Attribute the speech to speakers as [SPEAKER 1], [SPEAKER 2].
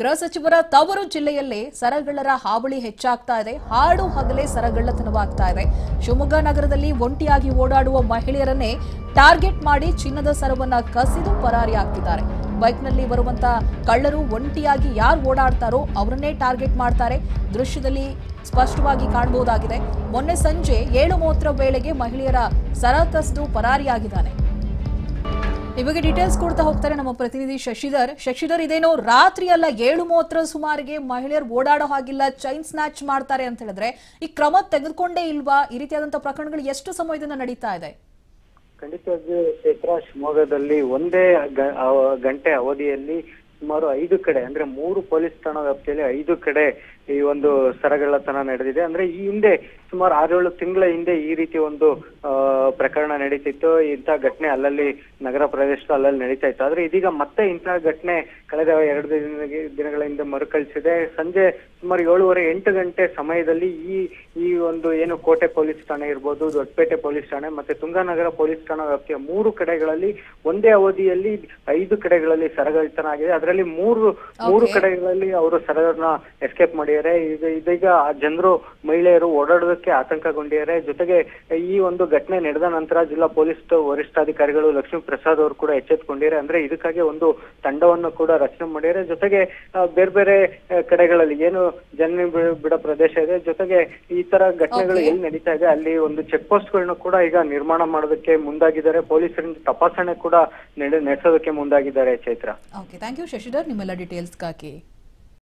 [SPEAKER 1] ಗೃಹ ಸಚಿವರ ತವರು ಜಿಲ್ಲೆಯಲ್ಲಿ ಸರಗಳ್ಳರ ಹಾವಳಿ ಹೆಚ್ಚಾಗ್ತಾ ಇದೆ. ಹಾಡು ಹಗಲೇ ಸರಗಳ್ಳತನವಾಗ್ತಾ ಇದೆ. ಶಿವಮೊಗ್ಗ ನಗರದಲ್ಲಿ ಒಂಟಿಯಾಗಿ ಓಡಾಡುವ ಮಹಿಳೆಯರನ್ನೇ ಟಾರ್ಗೆಟ್ ಮಾಡಿ ಚಿನ್ನದ ಸರವನ್ನ ಕಸಿದು ಪರಾರಿಯಾಗ್ತಿದ್ದಾರೆ ಬೈಕ್ನಲ್ಲಿ ಬರುವಂತ ಕಳ್ಳರು ಒಂಟಿಯಾಗಿ ಯಾರು ಓಡಾಡ್ತಾರೋ ಅವರನ್ನೇ ಟಾರ್ಗೆಟ್ ಮಾಡ್ತಾರೆ. ದೃಶ್ಯದಲ್ಲಿ ಸ್ಪಷ್ಟವಾಗಿ ಕಾಣಬಹುದಾಗಿದೆ. ಮೊನ್ನೆ ಸಂಜೆ ಏಳು ಮೂವತ್ತರ ವೇಳೆಗೆ ಮಹಿಳೆಯರ ಸರ ಕಸಿದು ಪರಾರಿಯಾಗಿದ್ದಾನೆ. ಇವಾಗ ಡೀಟೇಲ್ಸ್ ಕೊಡ್ತಾ ಹೋಗ್ತಾರೆ ನಮ್ಮ ಪ್ರತಿನಿಧಿ ಶಶಿಧರ್. ಶಶಿಧರ್, ಇದೇನೋ ರಾತ್ರಿ ಅಲ್ಲ ಏಳು ಮೂವತ್ತರ ಸುಮಾರಿಗೆ ಮಹಿಳೆಯರು ಓಡಾಡೋ ಹಾಗಿಲ್ಲ ಚೈನ್ ಸ್ನಾಚ್ ಮಾಡ್ತಾರೆ ಅಂತ ಹೇಳಿದ್ರೆ ಈ ಕ್ರಮ ತೆಗೆದುಕೊಂಡೇ ಇಲ್ವಾ? ಈ ರೀತಿಯಾದಂತಹ ಪ್ರಕರಣಗಳು ಎಷ್ಟು ಸಮಯದಿಂದ ನಡೀತಾ ಇದೆ?
[SPEAKER 2] ಖಂಡಿತವಾಗಿಯೂ ಕ್ಷೇತ್ರ ಶಿವಮೊಗ್ಗದಲ್ಲಿ ಒಂದೇ ಗಂಟೆ ಅವಧಿಯಲ್ಲಿ ಸುಮಾರು ಐದು ಕಡೆ, ಅಂದ್ರೆ ಮೂರು ಪೊಲೀಸ್ ಠಾಣಾ ವ್ಯಾಪ್ತಿಯಲ್ಲಿ ಐದು ಕಡೆ ಈ ಒಂದು ಸರಗಳ್ಳತನ ನಡೆದಿದೆ. ಅಂದ್ರೆ ಈ ಹಿಂದೆ ಸುಮಾರು ಆರೇಳು ತಿಂಗಳ ಹಿಂದೆ ಈ ರೀತಿ ಒಂದು ಪ್ರಕರಣ ನಡೀತಿತ್ತು. ಇಂಥ ಘಟನೆ ಅಲ್ಲಲ್ಲಿ ನಗರ ಪ್ರದೇಶದ ಅಲ್ಲಲ್ಲಿ ನಡೀತಾ ಇತ್ತು. ಆದ್ರೆ ಇದೀಗ ಮತ್ತೆ ಇಂತಹ ಘಟನೆ ಕಳೆದ ಎರಡು ದಿನ ದಿನಗಳ ಹಿಂದೆ ಮರುಕಳಿಸಿದೆ. ಸಂಜೆ ಸುಮಾರು ಏಳುವರೆ ಎಂಟು ಗಂಟೆ ಸಮಯದಲ್ಲಿ ಈ ಈ ಒಂದು ಏನು ಕೋಟೆ ಪೊಲೀಸ್ ಠಾಣೆ ಇರ್ಬೋದು ದೊಡ್ಡಪೇಟೆ ಪೊಲೀಸ್ ಠಾಣೆ ಮತ್ತೆ ತುಂಗಾನಗರ ಪೊಲೀಸ್ ಠಾಣಾ ವ್ಯಾಪ್ತಿಯ ಮೂರು ಕಡೆಗಳಲ್ಲಿ ಒಂದೇ ಅವಧಿಯಲ್ಲಿ ಐದು ಕಡೆಗಳಲ್ಲಿ ಸರಗಳಿತನ ಆಗಿದೆ ಅದರಲ್ಲಿ ಮೂರು ಮೂರು ಕಡೆಗಳಲ್ಲಿ ಅವರು ಸರಗನ್ನ ಎಸ್ಕೇಪ್ ಮಾಡಿದ್ದಾರೆ. ಈಗ ಇದೀಗ ಆ ಜನರು ಮಹಿಳೆಯರು ಆತಂಕಗೊಂಡಿದ್ದಾರೆ. ಜೊತೆಗೆ ಈ ಒಂದು ಘಟನೆ ನಡೆದ ನಂತರ ಜಿಲ್ಲಾ ಪೊಲೀಸ್ ವರಿಷ್ಠಾಧಿಕಾರಿಗಳು ಲಕ್ಷ್ಮೀ ಪ್ರಸಾದ್ ಅವರು ಕೂಡ ಎಚ್ಚೆತ್ತುಕೊಂಡಿದ್ದಾರೆ ಅಂದ್ರೆ ಇದಕ್ಕಾಗಿ ಒಂದು ತಂಡವನ್ನು ಕೂಡ ರಚನೆ ಮಾಡಿದ್ದಾರೆ. ಜೊತೆಗೆ ಬೇರೆ ಬೇರೆ ಕಡೆಗಳಲ್ಲಿ ಏನು ಜನ ಬಿಡ ಪ್ರದೇಶ ಇದೆ. ಜೊತೆಗೆ ಈ ತರ ಘಟನೆಗಳು. ಎಲ್ಲಿ ನಡೀತಾ ಇದೆ ಅಲ್ಲಿ ಒಂದು ಚೆಕ್ ಪೋಸ್ಟ್ಗಳನ್ನು ಕೂಡ ಈಗ ನಿರ್ಮಾಣ ಮಾಡೋದಕ್ಕೆ ಮುಂದಾಗಿದ್ದಾರೆ. ಪೊಲೀಸರಿಂದ ತಪಾಸಣೆ ಕೂಡ ನಡೆ ನಡೆಸೋದಕ್ಕೆ ಮುಂದಾಗಿದ್ದಾರೆ Chaitra.
[SPEAKER 1] Okay thank you Shashidhar ನಿಮ್ಮೆಲ್ಲ ಡೀಟೇಲ್ಸ್ಗಾಗಿ